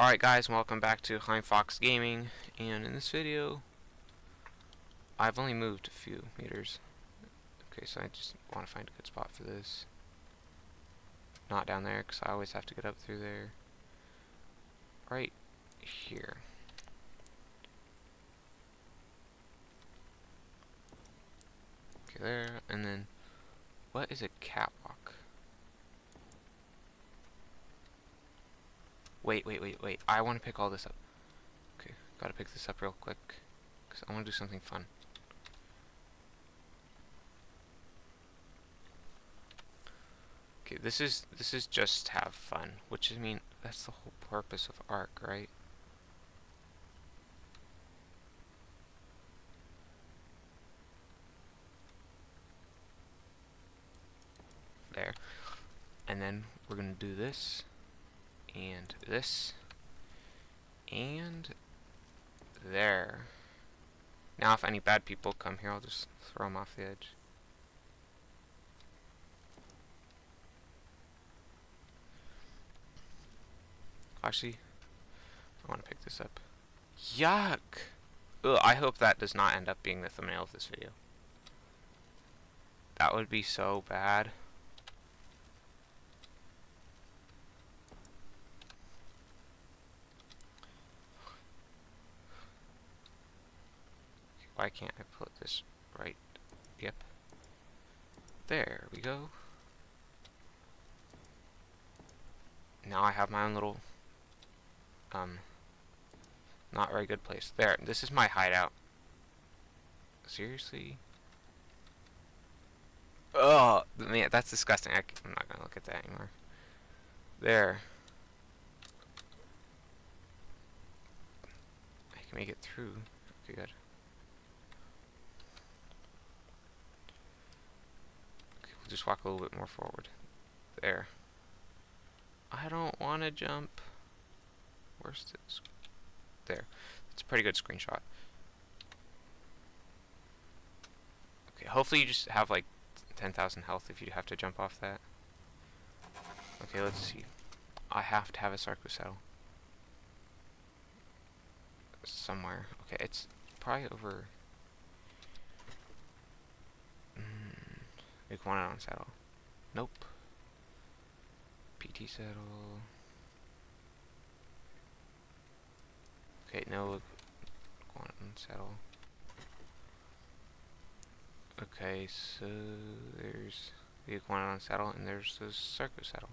Alright guys, welcome back to Chayim Fox Gaming, and in this video, I've only moved a few meters. Okay, so I just want to find a good spot for this. Not down there, because I always have to get up through there. Right here. Okay, there, and then, what is a catwalk? Wait, wait, wait, wait. I want to pick all this up. Okay, gotta pick this up real quick. Because I want to do something fun. Okay, this is this is just have fun, which I mean that's the whole purpose of Ark, right? There, and then we're gonna do this and this and there. Now if any bad people come here, I'll just throw them off the edge. Actually, I want to pick this up. Yuck! Ugh, I hope that does not end up being the thumbnail of this video. That would be so bad. Why can't I put this right? Yep. There we go. Now I have my own little, um, not very good place. There, this is my hideout. Seriously? Oh, man, that's disgusting. I, I'm not gonna look at that anymore. There. I can make it through. Okay, good. Just walk a little bit more forward. There. I don't want to jump. Where's this? There. It's a pretty good screenshot. Okay, hopefully you just have like 10,000 health if you have to jump off that. Okay, let's see. I have to have a Sarco. Somewhere. Okay, it's probably over Iguanodon saddle. Nope. PT saddle. Okay, no Iguanodon saddle. Okay, so there's the Iguanodon saddle and there's the Sarco saddle.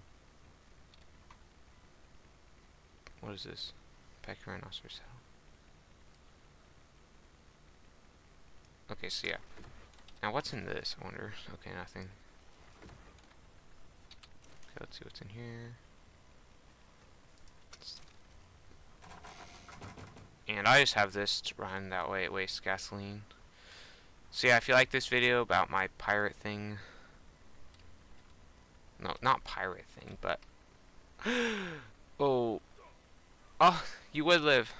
What is this? Pachyrhinosaurus saddle. Okay, so yeah. Now what's in this, I wonder? Okay, nothing. Okay, let's see what's in here. And I just have this to run, that way it wastes gasoline. So yeah, if you like this video about my pirate thing... No, not pirate thing, but... oh. Oh, you would live.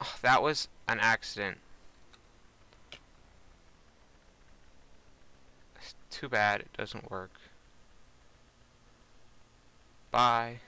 Oh, that was an accident. Too bad it doesn't work. Bye.